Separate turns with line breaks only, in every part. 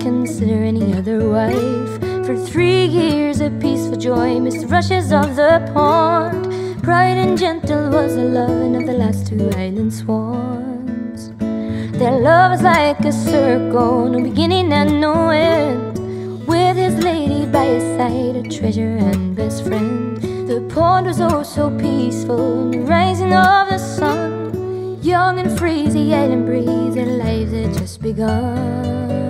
consider any other wife. For three years of peaceful joy, missed rushes of the pond. Bright and gentle was the loving of the last two island swans. Their love was like a circle, no beginning and no end. With his lady by his side, a treasure and best friend. The pond was oh so peaceful, the rising of the sun. Young and free, the island breeze, their lives had just begun.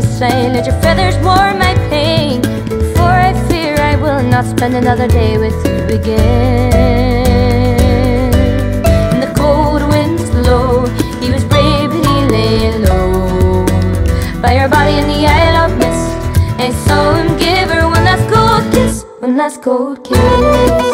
say Let your feathers warm my pain. For I fear I will not spend another day with you again. And the cold winds blow He was brave but he lay low. By her body in the Isle of Mist I saw him give her one last cold kiss One last cold kiss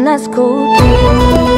of Mist,